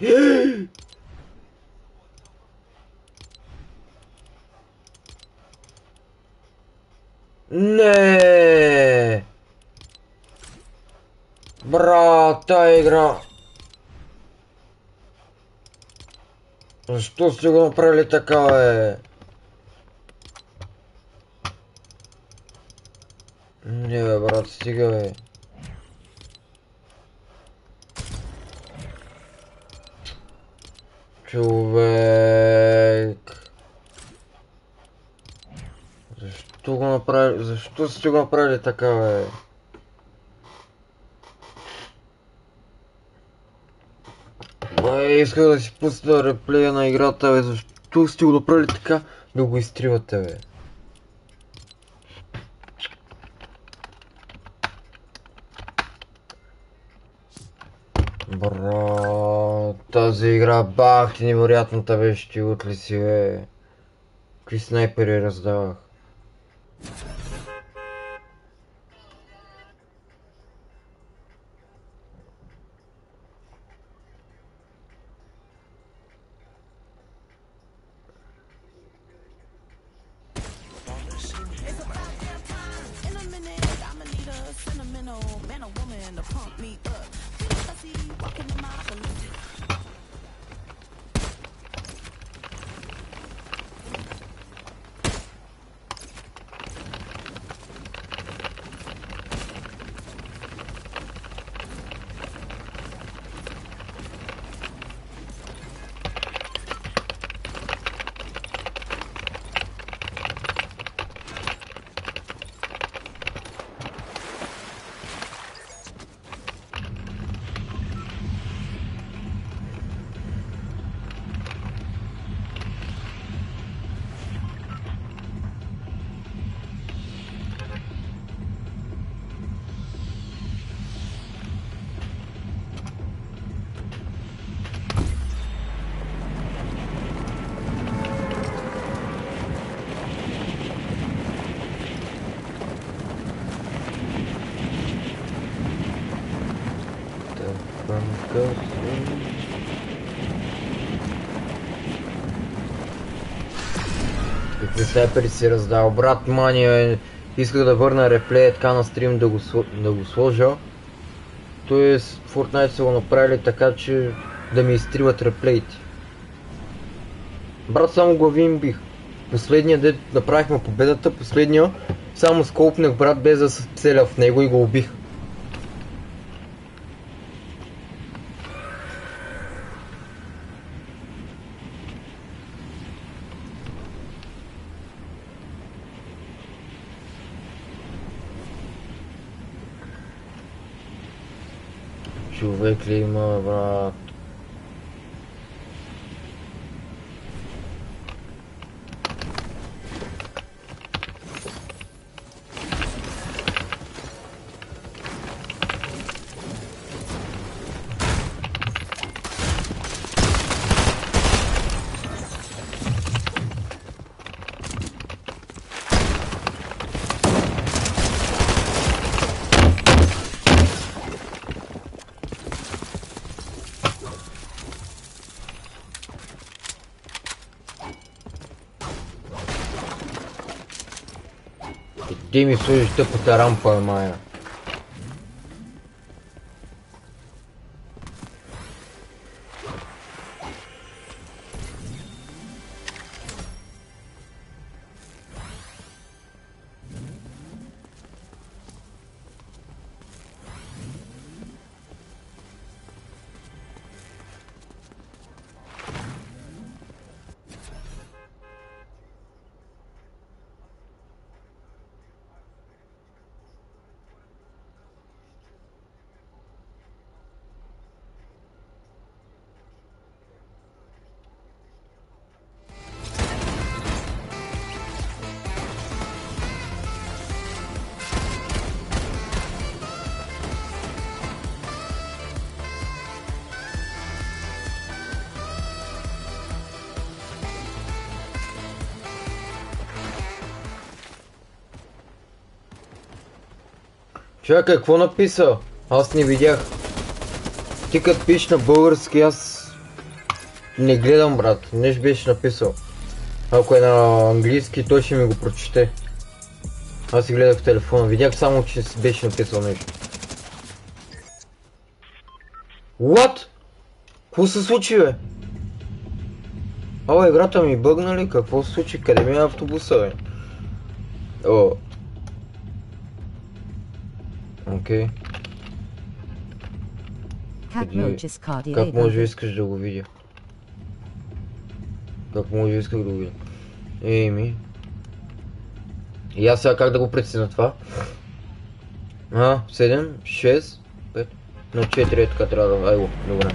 Не! Брат, тая игра... Защо сте го направили така, бе? Не, бе, брат, стига, бе. Човек. Защо го направили? Защо сте го направили така, бе? Бе, исках да си пусна реплея на играта, бе. Защо сте го направили така? Да го изтривате, бе. Бро, тази игра бах ти невероятната ти утли си, бе. Какви снайпери раздавах. Какви снайпери си? Брат Мания, е, исках да върна реплея така на стрим да го, сл- да го сложа. Тоест, Fortnite са го направили така, че да ми изтриват реплеите. Брат, само глави им бих. Последния дет направихме победата, последния само сколпнах брат без да се целя в него и го убих. Човек ли Ти ми служиш тъпата рампа, Майя. Човек, какво написа? Аз не видях. Ти като пиш на български, аз Не гледам, брат. Нещо беше написал. Ако е на английски, той ще ми го прочете. Аз си гледах в телефона. Видях само, че си беше написал нещо. What? Какво се случи, бе? Ала, играта ми бъгна ли? Какво се случи? Къде ми е автобуса, бе? О. Окей. Cardi Как може 800. искаш да го видя? Как може исках да го видя? Еми. И аз сега как да го преценя това? А, 7, 6, 5, на 4 е така трябва да... Айго, добре.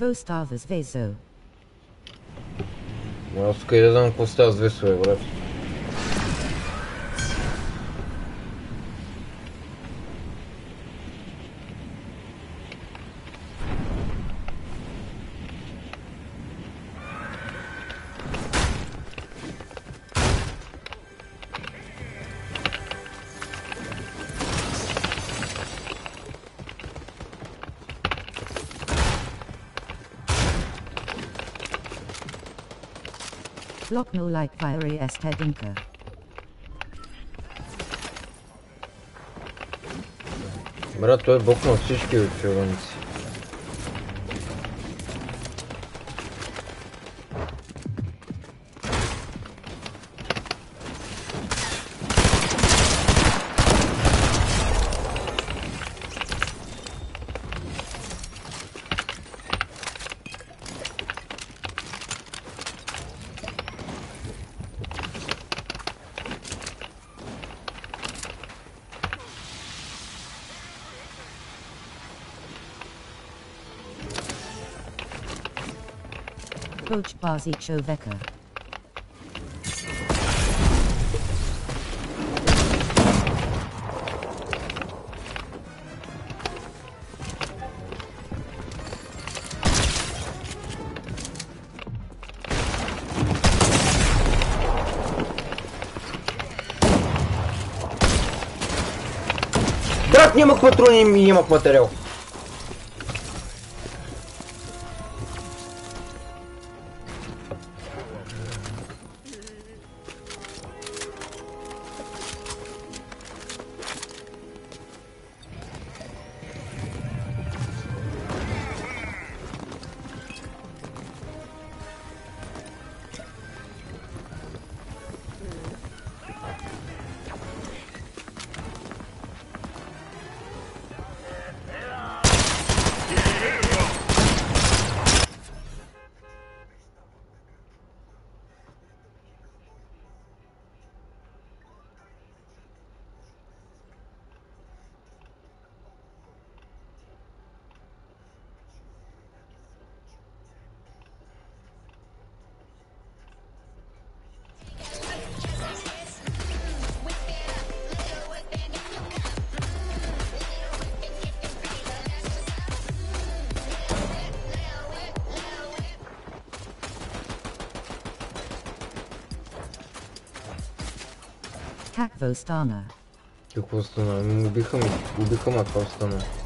Vostavas Vezo. Аз тук и да знам какво става с весове, брат. Block no like fiery estedinka. Брат, той е бокнал всички филмци. Coach Bazi Choveka. Брат, нямах патрони и нямах материал. attack Vostana. Yok Vostan'a. Ubikam, Ubikam at Vostan'a.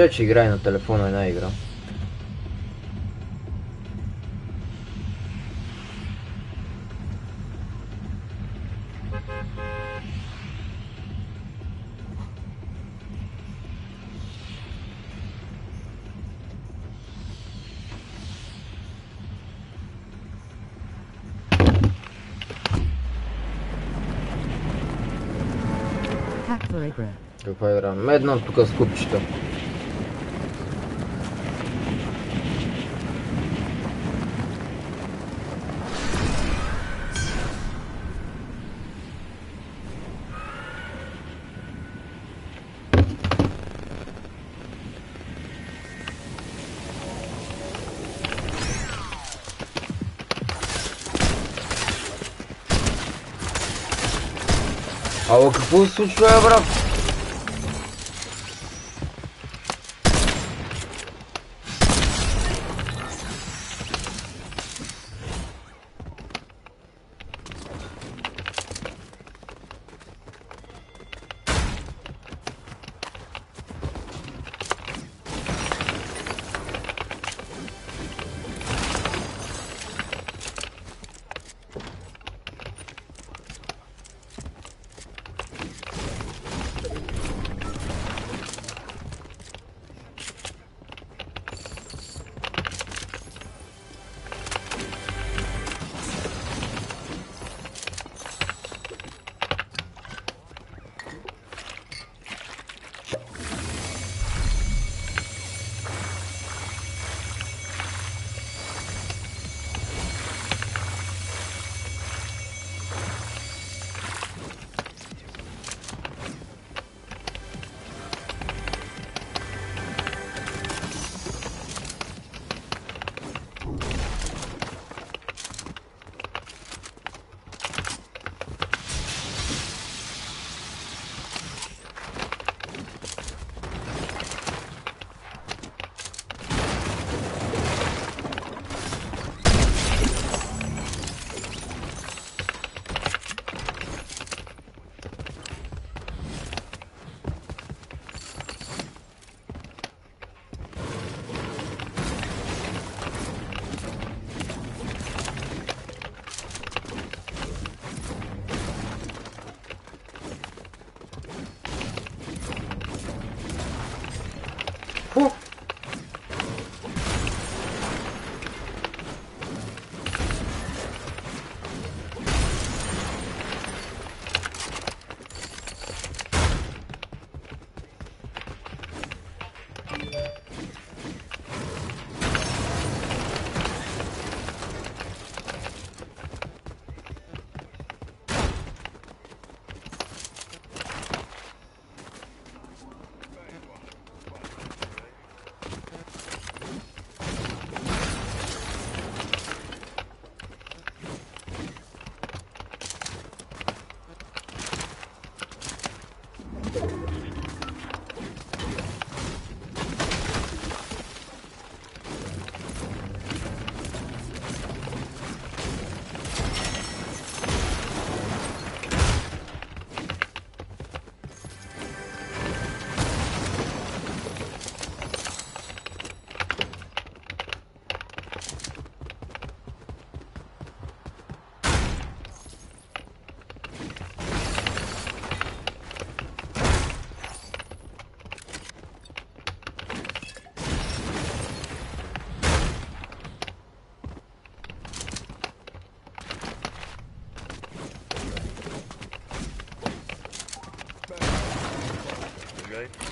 Тя, че играе на телефона една игра. Каква игра? Една тук с купчета. Ало, какво се случва,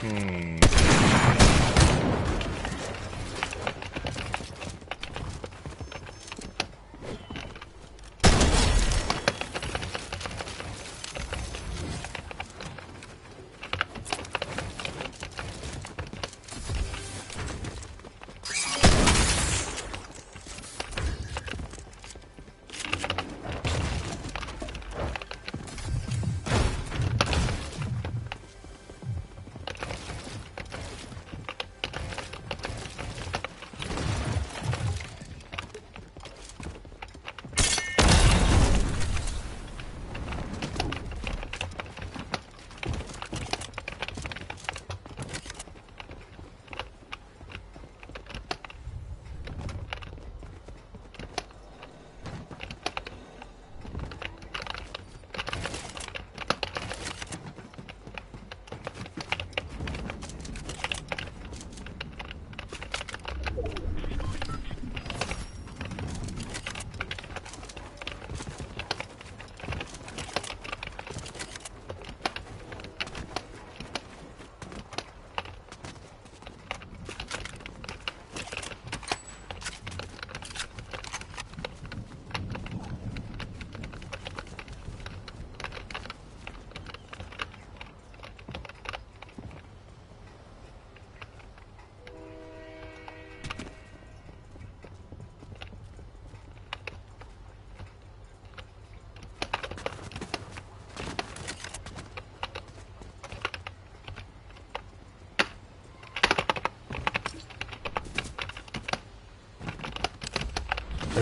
Hmm.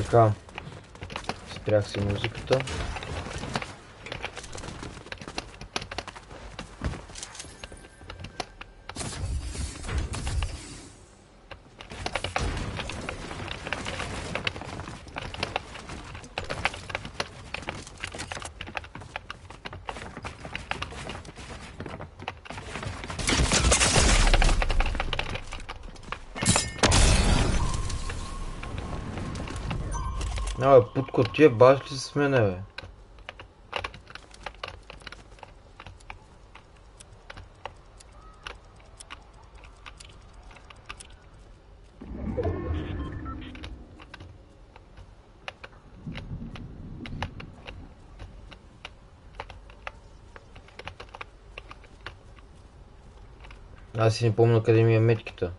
Така. Спрях си музиката. Путко, тия баш ли с мене, бе? Аз си не помня къде ми е метката.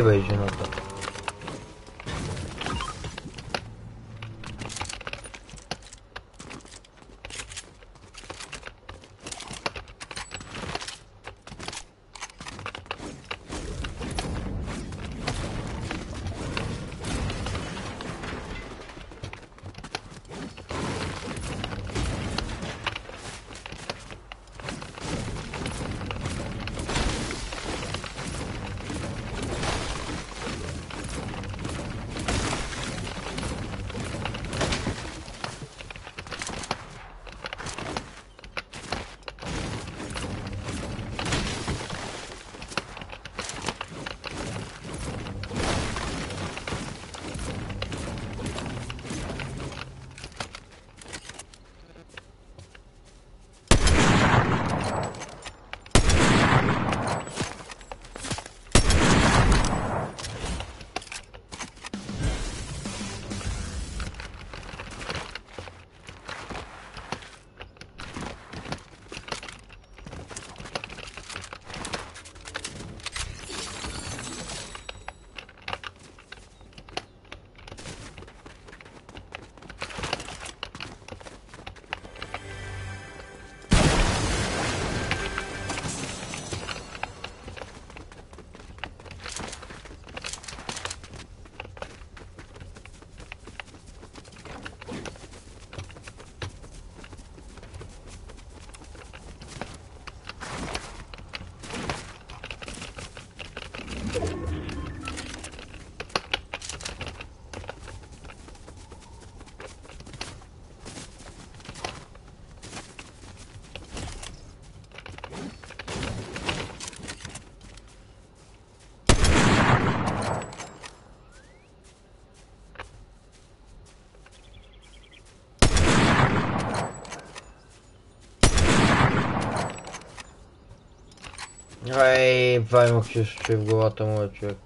original Ай, това имах чувство, че в главата му е човек.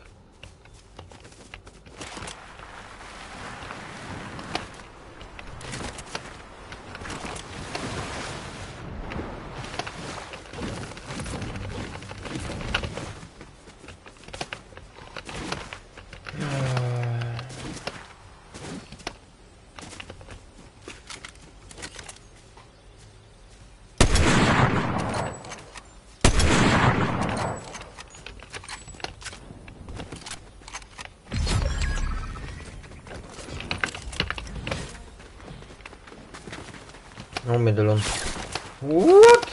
Медальон. What?